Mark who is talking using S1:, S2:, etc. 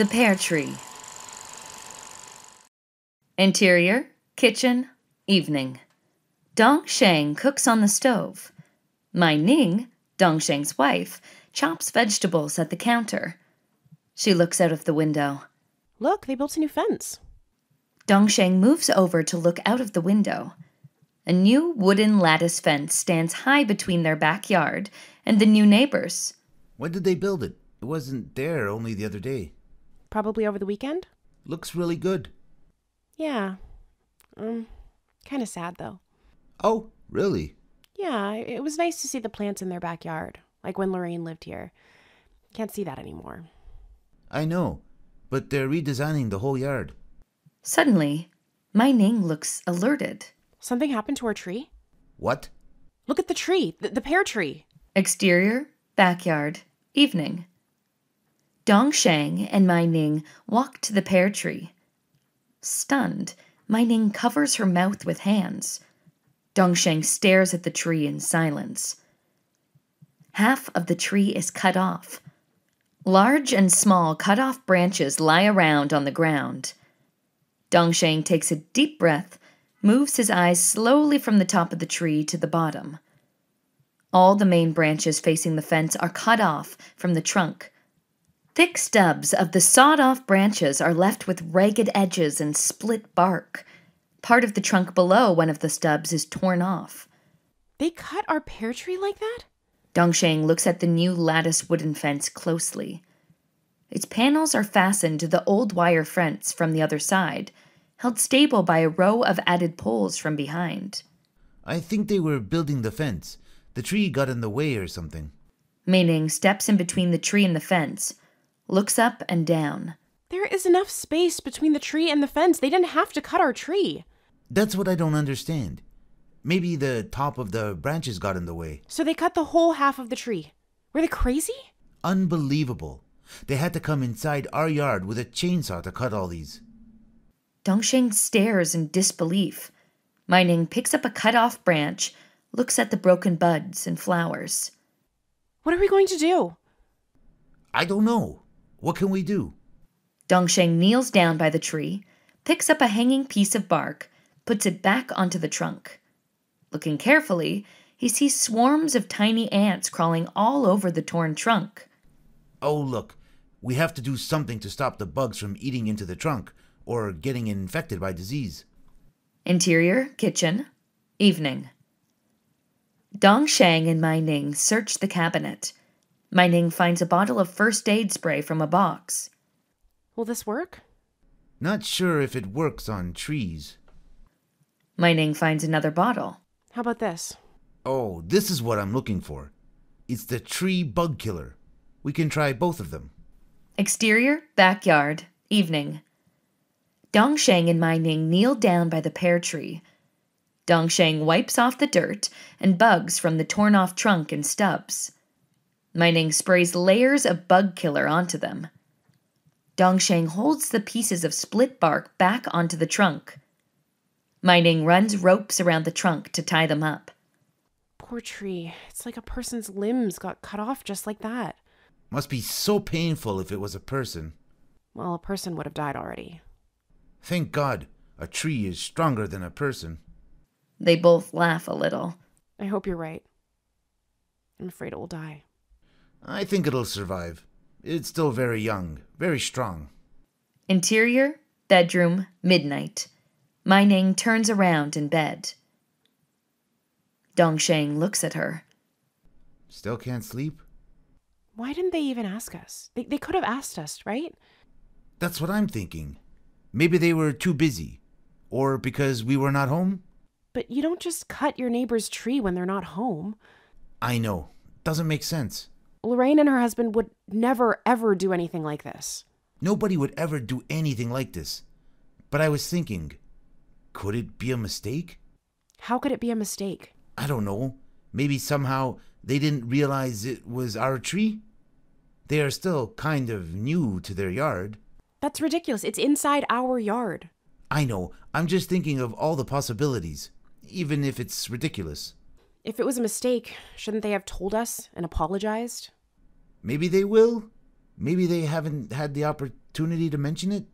S1: The Pear Tree. Interior, kitchen, evening. Dong Sheng cooks on the stove. Mei Ning, Dong Sheng's wife, chops vegetables at the counter. She looks out of the window.
S2: Look, they built a new fence.
S1: Dong Sheng moves over to look out of the window. A new wooden lattice fence stands high between their backyard and the new neighbors.
S3: When did they build it? It wasn't there only the other day.
S2: Probably over the weekend?
S3: Looks really good.
S2: Yeah. Um, kind of sad though.
S3: Oh, really?
S2: Yeah, it was nice to see the plants in their backyard, like when Lorraine lived here. Can't see that anymore.
S3: I know, but they're redesigning the whole yard.
S1: Suddenly, Mei Ning looks alerted.
S2: Something happened to our tree?
S3: What?
S2: Look at the tree, the, the pear tree.
S1: Exterior, backyard, evening. Dong Sheng and Mei Ning walk to the pear tree. Stunned, Mei Ning covers her mouth with hands. Dong Sheng stares at the tree in silence. Half of the tree is cut off. Large and small cut off branches lie around on the ground. Dong Sheng takes a deep breath, moves his eyes slowly from the top of the tree to the bottom. All the main branches facing the fence are cut off from the trunk. Thick stubs of the sawed off branches are left with ragged edges and split bark. Part of the trunk below one of the stubs is torn off.
S2: They cut our pear tree like that?
S1: Dong Sheng looks at the new lattice wooden fence closely. Its panels are fastened to the old wire fence from the other side, held stable by a row of added poles from behind.
S3: I think they were building the fence. The tree got in the way or something.
S1: Mei Ning steps in between the tree and the fence, looks up and down.
S2: There is enough space between the tree and the fence. They didn't have to cut our tree.
S3: That's what I don't understand. Maybe the top of the branches got in the way.
S2: So they cut the whole half of the tree. Were they crazy?
S3: Unbelievable. They had to come inside our yard with a chainsaw to cut all these.
S1: Dong Sheng stares in disbelief. Mei Ning picks up a cut off branch, looks at the broken buds and flowers.
S2: What are we going to do?
S3: I don't know. What can we do?
S1: Dong Sheng kneels down by the tree, picks up a hanging piece of bark, puts it back onto the trunk. Looking carefully, he sees swarms of tiny ants crawling all over the torn trunk.
S3: Oh, look. We have to do something to stop the bugs from eating into the trunk or getting infected by disease.
S1: Interior, kitchen, evening. Dong Sheng and Mei Ning search the cabinet. Mei Ning finds a bottle of first aid spray from a box.
S2: Will this work?
S3: Not sure if it works on trees.
S1: Mei Ning finds another bottle.
S2: How about this?
S3: Oh, this is what I'm looking for. It's the tree bug killer. We can try both of them.
S1: Exterior, backyard, evening. Dong Sheng and Mei Ning kneel down by the pear tree. Dong Sheng wipes off the dirt and bugs from the torn off trunk and stubs. Mei Ning sprays layers of bug killer onto them. Dong Sheng holds the pieces of split bark back onto the trunk. Mei Ning runs ropes around the trunk to tie them up.
S2: Poor tree. It's like a person's limbs got cut off just like that.
S3: Must be so painful if it was a person.
S2: Well, a person would have died already.
S3: Thank God, a tree is stronger than a person.
S1: They both laugh a little.
S2: I hope you're right. I'm afraid it will die.
S3: I think it'll survive. It's still very young, very strong.
S1: Interior, bedroom, midnight. Mei Ning turns around in bed. Dong Sheng looks at her.
S3: Still can't sleep?
S2: Why didn't they even ask us? They, they could have asked us, right?
S3: That's what I'm thinking. Maybe they were too busy. Or because we were not home?
S2: But you don't just cut your neighbor's tree when they're not home.
S3: I know. Doesn't make sense.
S2: Lorraine and her husband would never, ever do anything like this.
S3: Nobody would ever do anything like this. But I was thinking, could it be a mistake?
S2: How could it be a mistake?
S3: I don't know. Maybe somehow they didn't realize it was our tree? They are still kind of new to their yard.
S2: That's ridiculous. It's inside our yard.
S3: I know. I'm just thinking of all the possibilities, even if it's ridiculous.
S2: If it was a mistake, shouldn't they have told us and apologized?
S3: Maybe they will. Maybe they haven't had the opportunity to mention it